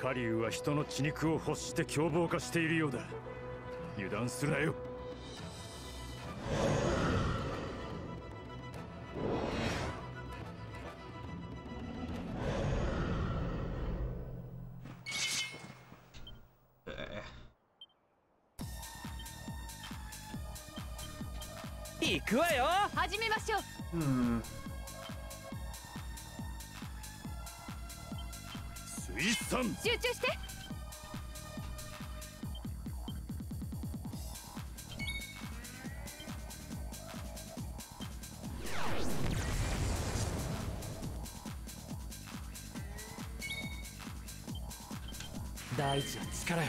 カリュウは人の血肉を欲して凶暴化しているようだ。油断するなよ。行くわよ。始めましょう。Hmm. 水産集中して。大地の力よ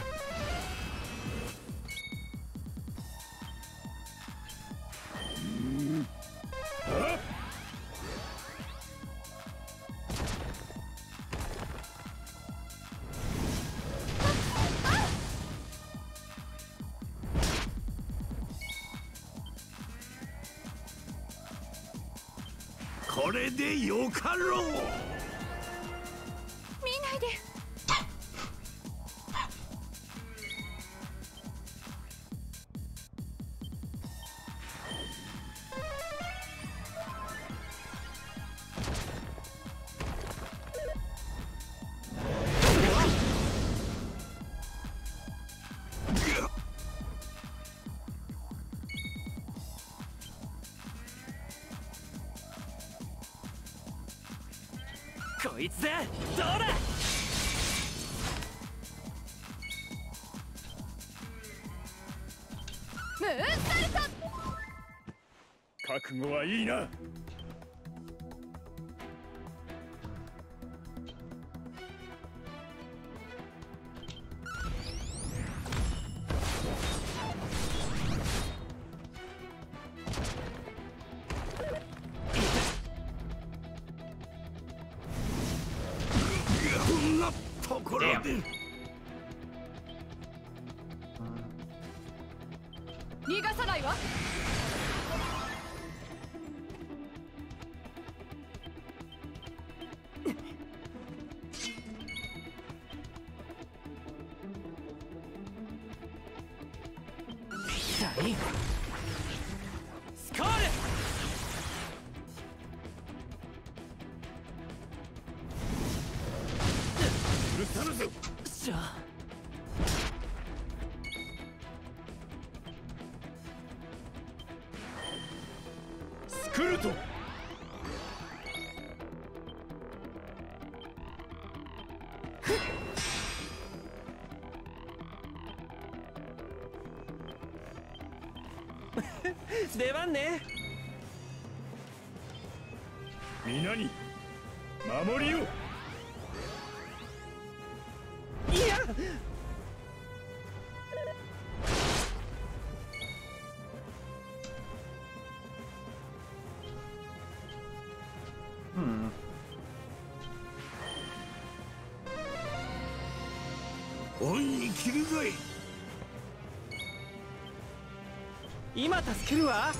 これでよかろう。見ないで。こいつだどうだムーンサルト。覚悟はいいな逃がさないわ。スクルト出番ね。皆に守りをいや恩に着るぞい。今助けるわ。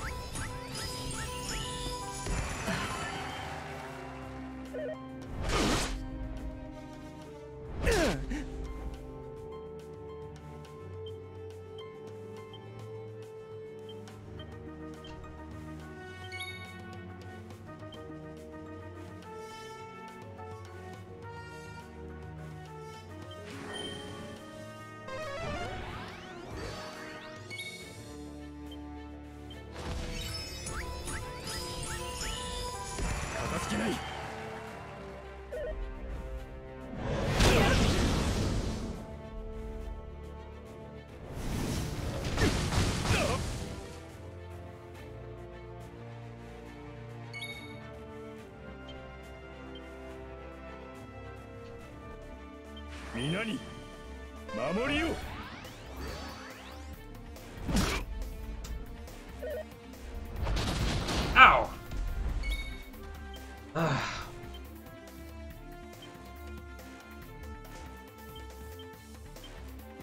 皆に守りを Ow! Ah.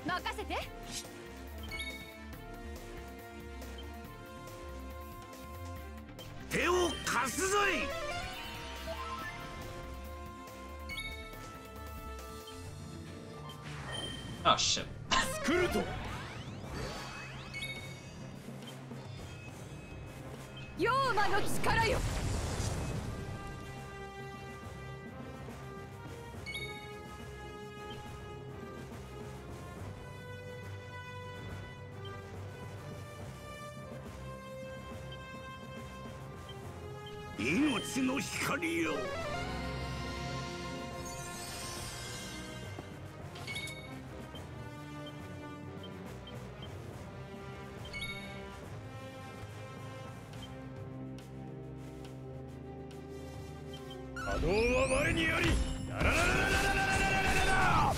任せて手を貸すぞい Oh shit. Yoma no chikara yo. Inotsu no hikari yo. 波動は我にありララララララララララララ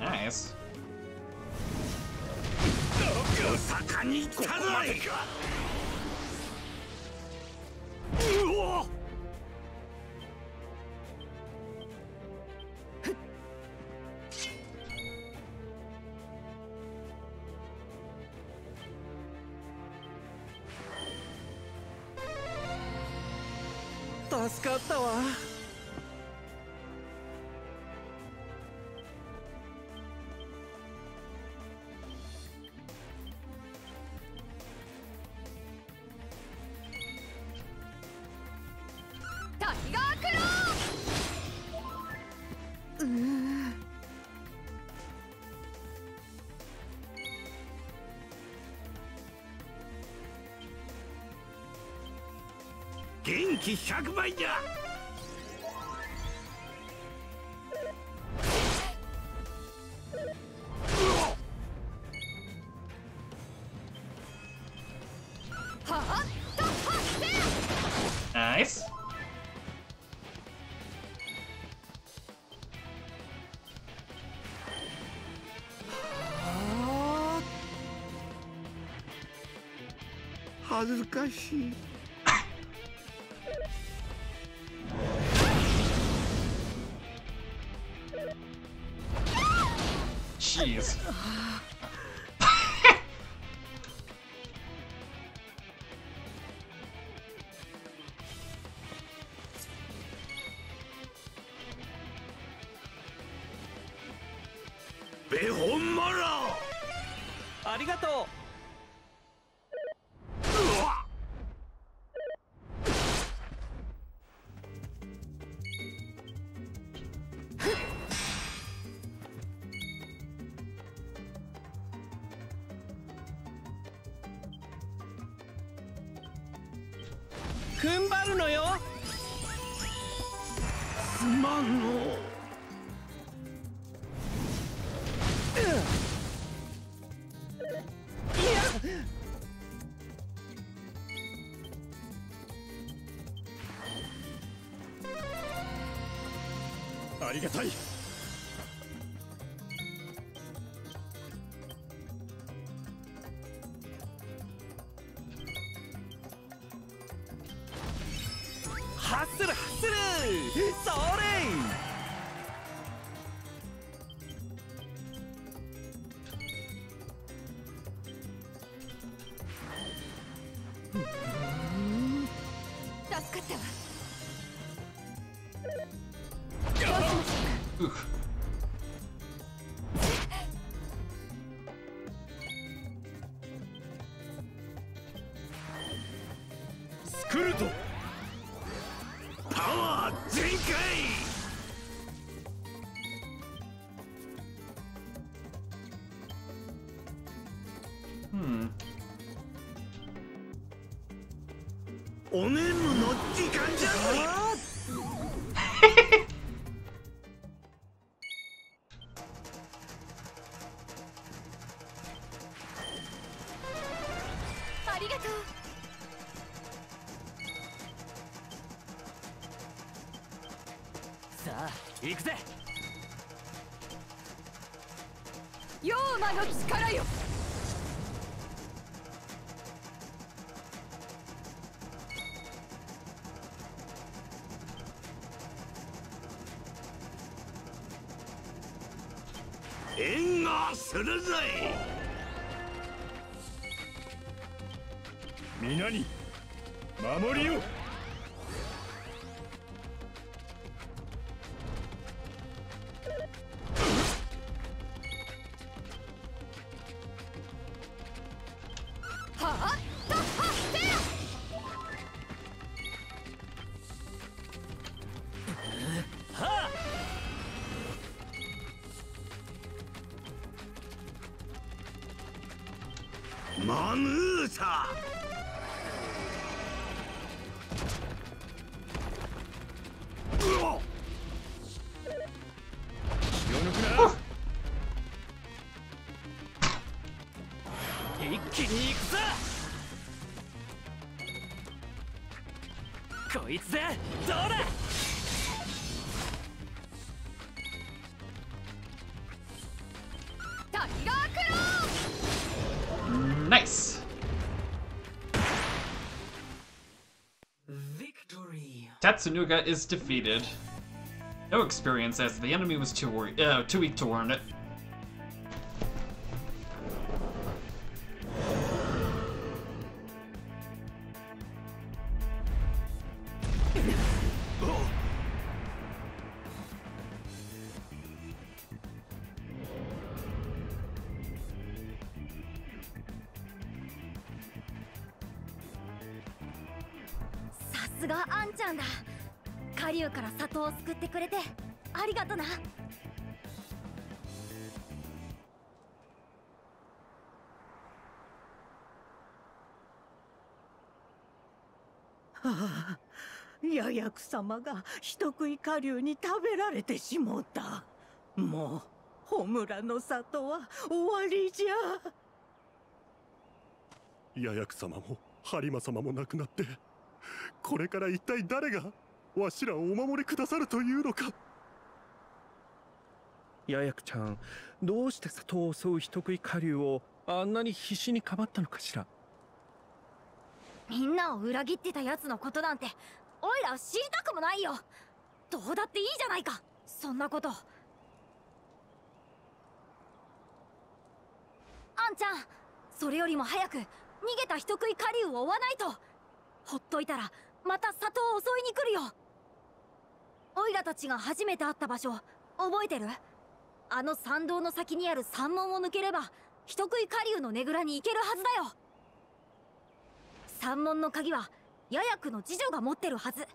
ナイス。大阪に行ったぞうわ助かったわ。元気100倍じゃ。ーはベホンマラありがとう。うわ踏ん張るのよすまんのりがたい。ハッスルハッスル。そう。おねむの時間じゃ。い魔の力よ。援護するぞい皆に守りをヌーサうわ気を抜くな一気に行くぞこいつでどうだ。Tatsunuga is defeated. No experience as the enemy was too wor- uh, too weak to warrant it. Oh. すがあんちゃんだ。カリュウから里を救ってくれてありがとな。ああヤヤク様が人食い下流に食べられてしもうた。もう穂村の里は終わりじゃ。ヤヤク様もハリマ様も亡くなってこれから一体誰がわしらをお守りくださるというのか。ヤヤクちゃんどうして里を襲う人食い下流をあんなに必死にかばったのかしら？みんなを裏切ってたやつのことなんておいらは知りたくもないよ。どうだっていいじゃないかそんなこと。あんちゃんそれよりも早く逃げた人食い狩人を追わないとほっといたらまた里を襲いに来るよ。おいらたちが初めて会った場所覚えてる？あの参道の先にある山門を抜ければ人食い狩人のねぐらに行けるはずだよ。山門の鍵はヤヤクの次女が持ってるはず。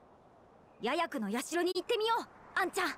ヤヤクの社に行ってみようあんちゃん。